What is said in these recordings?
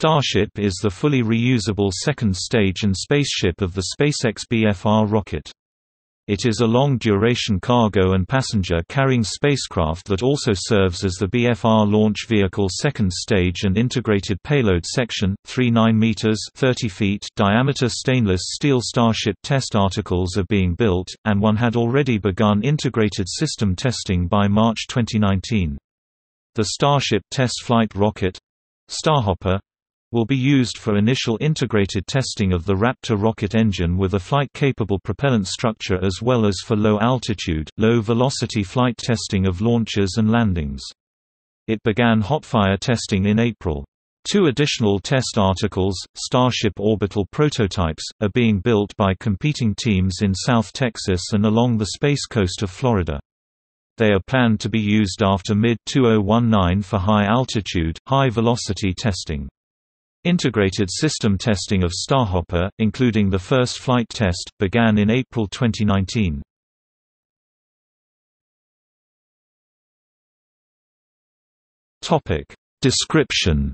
Starship is the fully reusable second stage and spaceship of the SpaceX BFR rocket. It is a long-duration cargo and passenger-carrying spacecraft that also serves as the BFR launch vehicle second stage and integrated payload section. Three 9 meters (30 feet) diameter stainless steel Starship test articles are being built, and one had already begun integrated system testing by March 2019. The Starship test flight rocket Starhopper will be used for initial integrated testing of the Raptor rocket engine with a flight-capable propellant structure as well as for low-altitude, low-velocity flight testing of launches and landings. It began hotfire testing in April. Two additional test articles, Starship orbital prototypes, are being built by competing teams in South Texas and along the space coast of Florida. They are planned to be used after mid-2019 for high-altitude, high-velocity testing. Integrated system testing of Starhopper, including the first flight test, began in April 2019. Topic description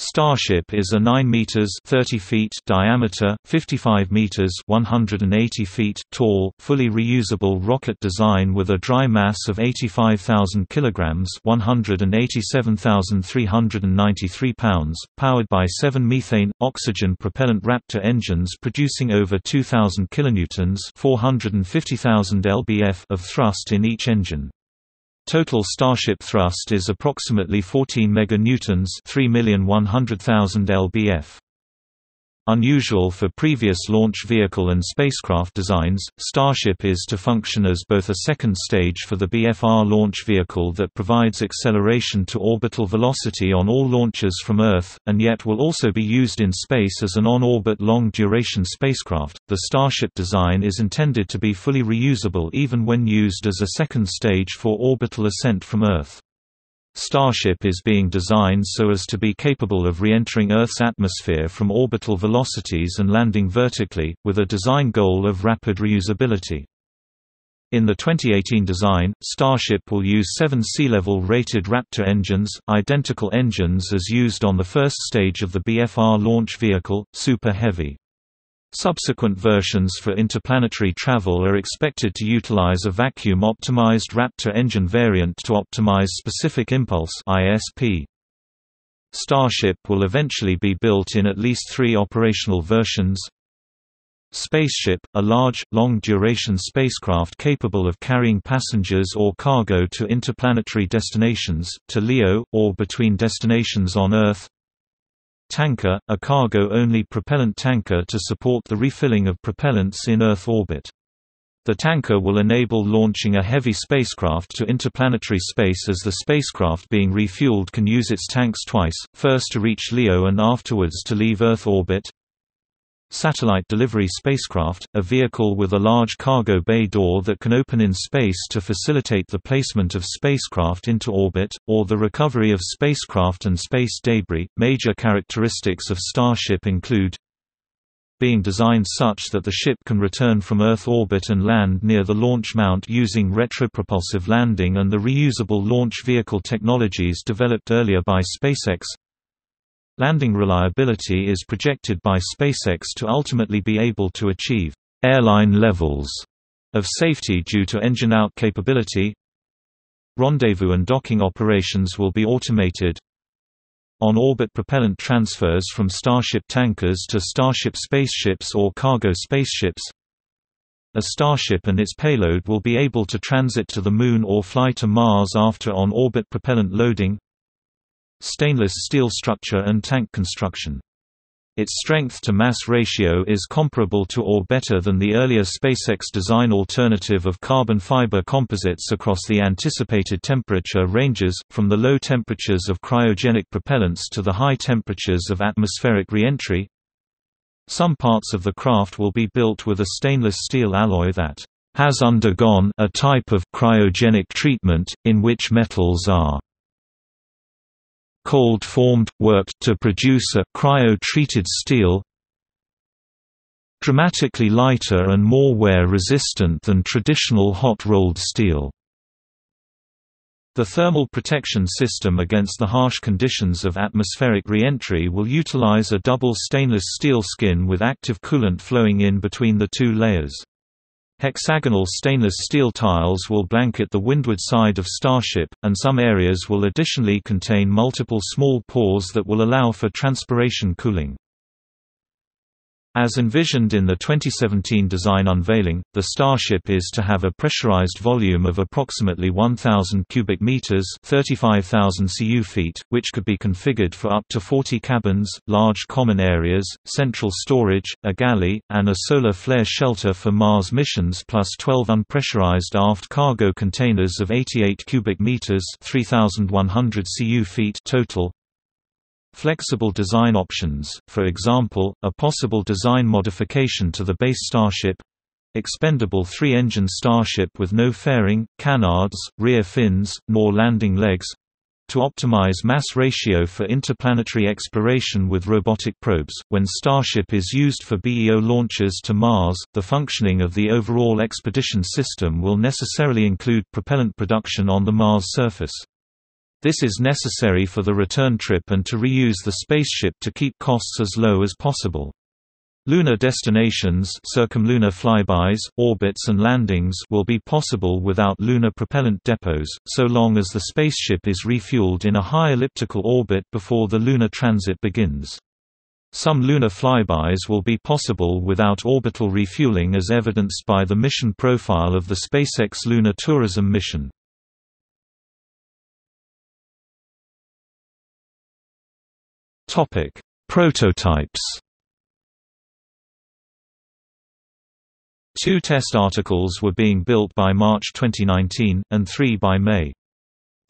Starship is a 9 meters 30 feet diameter, 55 meters 180 feet tall, fully reusable rocket design with a dry mass of 85,000 kilograms, 187,393 pounds, powered by 7 methane oxygen propellant Raptor engines producing over 2000 kilonewtons, 450,000 lbf of thrust in each engine. Total Starship thrust is approximately 14 meganewtons, 3,100,000 lbf. Unusual for previous launch vehicle and spacecraft designs, Starship is to function as both a second stage for the BFR launch vehicle that provides acceleration to orbital velocity on all launches from Earth, and yet will also be used in space as an on-orbit long-duration spacecraft. The Starship design is intended to be fully reusable even when used as a second stage for orbital ascent from Earth. Starship is being designed so as to be capable of re-entering Earth's atmosphere from orbital velocities and landing vertically, with a design goal of rapid reusability. In the 2018 design, Starship will use seven sea-level rated Raptor engines, identical engines as used on the first stage of the BFR launch vehicle, Super Heavy. Subsequent versions for interplanetary travel are expected to utilize a vacuum-optimized Raptor engine variant to optimize specific impulse ISP. Starship will eventually be built in at least three operational versions. Spaceship, a large, long-duration spacecraft capable of carrying passengers or cargo to interplanetary destinations, to LEO, or between destinations on Earth Tanker, a cargo-only propellant tanker to support the refilling of propellants in Earth orbit. The tanker will enable launching a heavy spacecraft to interplanetary space as the spacecraft being refueled can use its tanks twice, first to reach LEO and afterwards to leave Earth orbit. Satellite Delivery Spacecraft, a vehicle with a large cargo bay door that can open in space to facilitate the placement of spacecraft into orbit, or the recovery of spacecraft and space debris. Major characteristics of Starship include being designed such that the ship can return from Earth orbit and land near the launch mount using retropropulsive landing and the reusable launch vehicle technologies developed earlier by SpaceX Landing reliability is projected by SpaceX to ultimately be able to achieve airline levels of safety due to engine-out capability. Rendezvous and docking operations will be automated. On-orbit propellant transfers from Starship tankers to Starship spaceships or cargo spaceships. A Starship and its payload will be able to transit to the Moon or fly to Mars after on-orbit propellant loading stainless steel structure and tank construction. Its strength-to-mass ratio is comparable to or better than the earlier SpaceX design alternative of carbon fiber composites across the anticipated temperature ranges, from the low temperatures of cryogenic propellants to the high temperatures of atmospheric reentry. Some parts of the craft will be built with a stainless steel alloy that has undergone a type of cryogenic treatment, in which metals are cold-formed, worked to produce a cryo-treated steel dramatically lighter and more wear-resistant than traditional hot-rolled steel. The thermal protection system against the harsh conditions of atmospheric re-entry will utilize a double stainless steel skin with active coolant flowing in between the two layers. Hexagonal stainless steel tiles will blanket the windward side of Starship, and some areas will additionally contain multiple small pores that will allow for transpiration cooling. As envisioned in the 2017 design unveiling, the Starship is to have a pressurized volume of approximately 1,000 cubic meters (35,000 cu feet), which could be configured for up to 40 cabins, large common areas, central storage, a galley, and a solar flare shelter for Mars missions, plus 12 unpressurized aft cargo containers of 88 cubic meters (3,100 cu feet) total, Flexible design options, for example, a possible design modification to the base Starship expendable three-engine Starship with no fairing, canards, rear fins, nor landing legs to optimize mass ratio for interplanetary exploration with robotic probes. When Starship is used for BEO launches to Mars, the functioning of the overall expedition system will necessarily include propellant production on the Mars surface. This is necessary for the return trip and to reuse the spaceship to keep costs as low as possible. Lunar destinations circumlunar flybys, orbits and landings will be possible without lunar propellant depots, so long as the spaceship is refueled in a high elliptical orbit before the lunar transit begins. Some lunar flybys will be possible without orbital refueling as evidenced by the mission profile of the SpaceX Lunar Tourism mission. Topic: Prototypes. Two test articles were being built by March 2019, and three by May.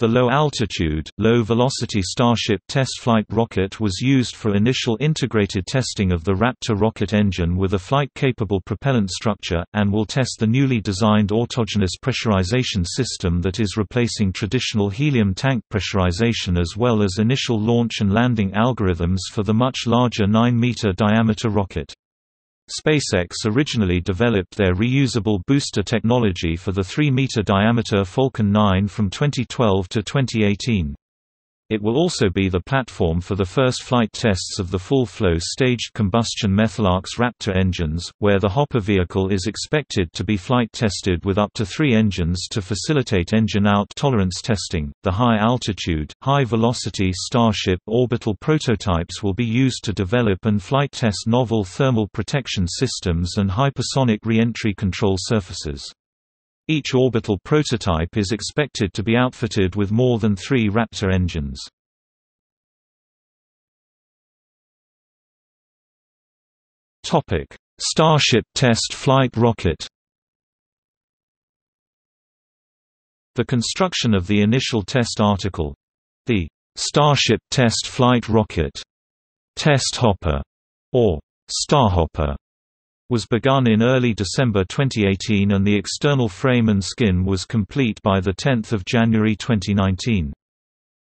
The low-altitude, low-velocity Starship test flight rocket was used for initial integrated testing of the Raptor rocket engine with a flight-capable propellant structure, and will test the newly designed autogenous pressurization system that is replacing traditional helium tank pressurization as well as initial launch and landing algorithms for the much larger 9-meter diameter rocket. SpaceX originally developed their reusable booster technology for the 3-meter diameter Falcon 9 from 2012 to 2018. It will also be the platform for the first flight tests of the full-flow staged combustion methalox Raptor engines, where the Hopper vehicle is expected to be flight tested with up to three engines to facilitate engine-out tolerance testing. The high-altitude, high-velocity Starship orbital prototypes will be used to develop and flight test novel thermal protection systems and hypersonic reentry control surfaces. Each orbital prototype is expected to be outfitted with more than three Raptor engines. Starship test flight rocket The construction of the initial test article—the Starship Test Flight Rocket, Test Hopper, or Starhopper, was begun in early December 2018 and the external frame and skin was complete by 10 January 2019.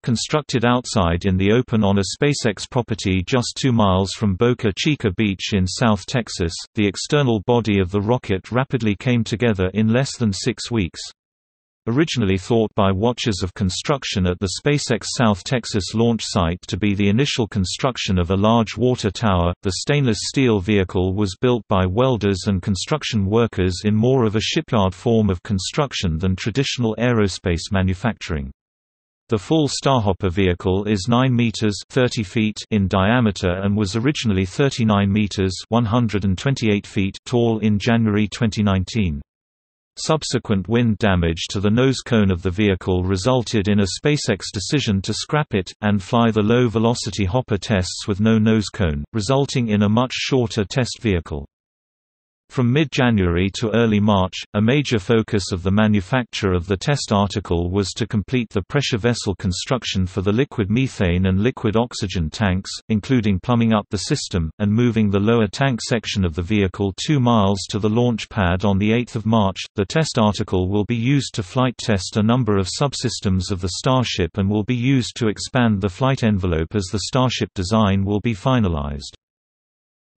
Constructed outside in the open on a SpaceX property just two miles from Boca Chica Beach in South Texas, the external body of the rocket rapidly came together in less than six weeks. Originally thought by watchers of construction at the SpaceX South Texas launch site to be the initial construction of a large water tower, the stainless steel vehicle was built by welders and construction workers in more of a shipyard form of construction than traditional aerospace manufacturing. The full Starhopper vehicle is 9 meters 30 feet in diameter and was originally 39 meters 128 feet tall in January 2019. Subsequent wind damage to the nose cone of the vehicle resulted in a SpaceX decision to scrap it, and fly the low-velocity Hopper tests with no nose cone, resulting in a much shorter test vehicle. From mid-January to early March, a major focus of the manufacture of the test article was to complete the pressure vessel construction for the liquid methane and liquid oxygen tanks, including plumbing up the system, and moving the lower tank section of the vehicle two miles to the launch pad on 8 March. The test article will be used to flight test a number of subsystems of the Starship and will be used to expand the flight envelope as the Starship design will be finalized.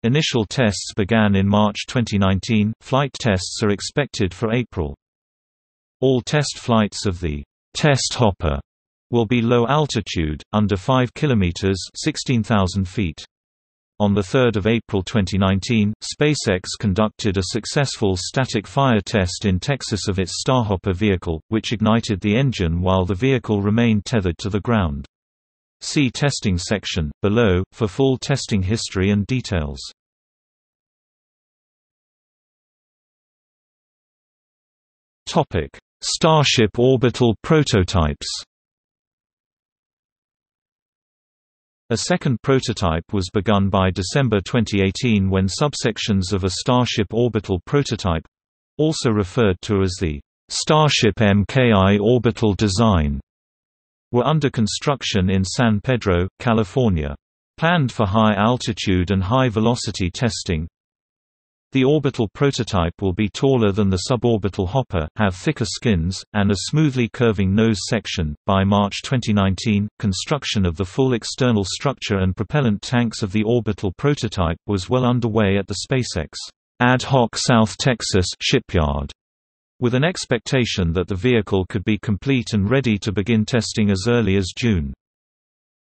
Initial tests began in March 2019, flight tests are expected for April. All test flights of the test hopper will be low altitude, under 5 km 16,000 feet. On 3 April 2019, SpaceX conducted a successful static fire test in Texas of its Starhopper vehicle, which ignited the engine while the vehicle remained tethered to the ground. See testing section, below, for full testing history and details. Starship orbital prototypes A second prototype was begun by December 2018 when subsections of a Starship orbital prototype—also referred to as the Starship MKI orbital design were under construction in San Pedro, California. Planned for high altitude and high velocity testing, the orbital prototype will be taller than the suborbital hopper, have thicker skins, and a smoothly curving nose section. By March 2019, construction of the full external structure and propellant tanks of the orbital prototype was well underway at the SpaceX Ad Hoc South Texas shipyard, with an expectation that the vehicle could be complete and ready to begin testing as early as June.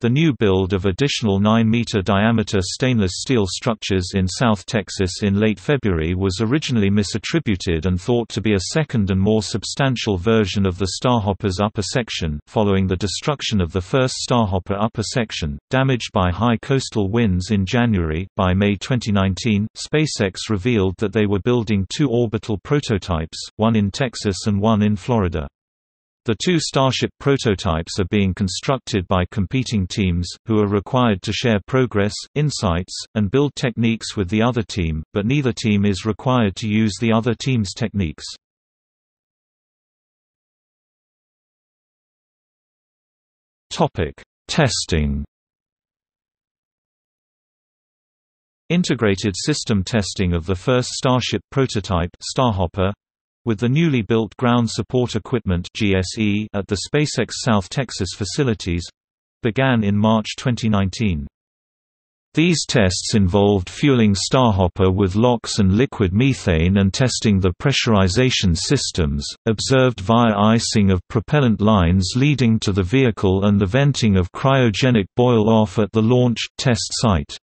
The new build of additional 9-meter diameter stainless steel structures in South Texas in late February was originally misattributed and thought to be a second and more substantial version of the Starhopper's upper section, following the destruction of the first Starhopper upper section, damaged by high coastal winds in January. By May 2019, SpaceX revealed that they were building two orbital prototypes, one in Texas and one in Florida. The two Starship prototypes are being constructed by competing teams, who are required to share progress, insights, and build techniques with the other team, but neither team is required to use the other team's techniques. Testing Integrated system testing of the first Starship prototype Starhopper with the newly built Ground Support Equipment (GSE) at the SpaceX South Texas facilities began in March 2019. These tests involved fueling Starhopper with LOX and liquid methane and testing the pressurization systems, observed via icing of propellant lines leading to the vehicle and the venting of cryogenic boil-off at the launch, test site.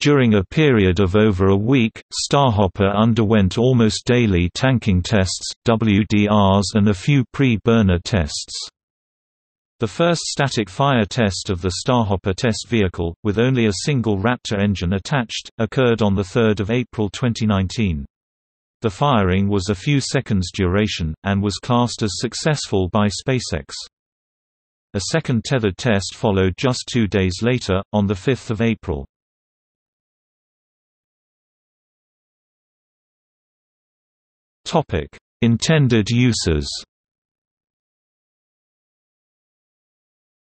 During a period of over a week, Starhopper underwent almost daily tanking tests, WDRs and a few pre-burner tests. The first static fire test of the Starhopper test vehicle, with only a single Raptor engine attached, occurred on 3 April 2019. The firing was a few seconds duration, and was classed as successful by SpaceX. A second tethered test followed just two days later, on 5 April. Topic: Intended uses.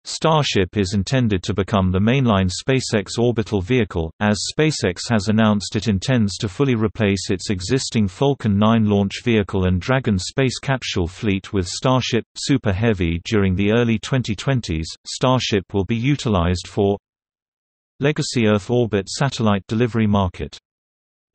Starship is intended to become the mainline SpaceX orbital vehicle, as SpaceX has announced it intends to fully replace its existing Falcon 9 launch vehicle and Dragon space capsule fleet with Starship Super Heavy during the early 2020s. Starship will be utilized for legacy Earth orbit satellite delivery market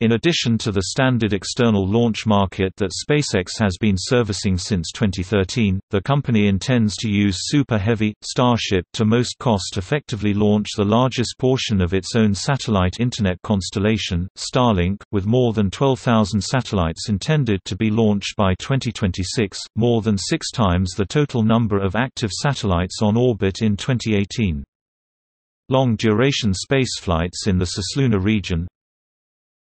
in addition to the standard external launch market that SpaceX has been servicing since 2013, the company intends to use Super Heavy, Starship to most cost-effectively launch the largest portion of its own satellite Internet constellation, Starlink, with more than 12,000 satellites intended to be launched by 2026, more than six times the total number of active satellites on orbit in 2018. Long-duration spaceflights in the Cislunar region,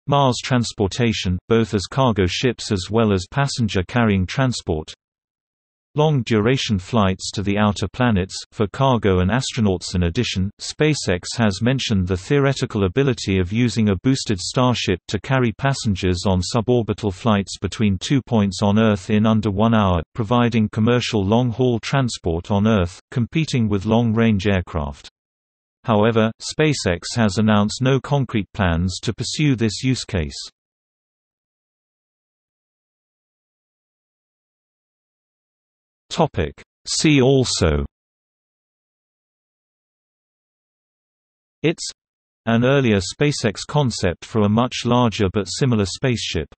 Mars transportation, both as cargo ships as well as passenger-carrying transport Long-duration flights to the outer planets, for cargo and astronauts In addition, SpaceX has mentioned the theoretical ability of using a boosted Starship to carry passengers on suborbital flights between two points on Earth in under one hour, providing commercial long-haul transport on Earth, competing with long-range aircraft. However, SpaceX has announced no concrete plans to pursue this use case. See also It's an earlier SpaceX concept for a much larger but similar spaceship.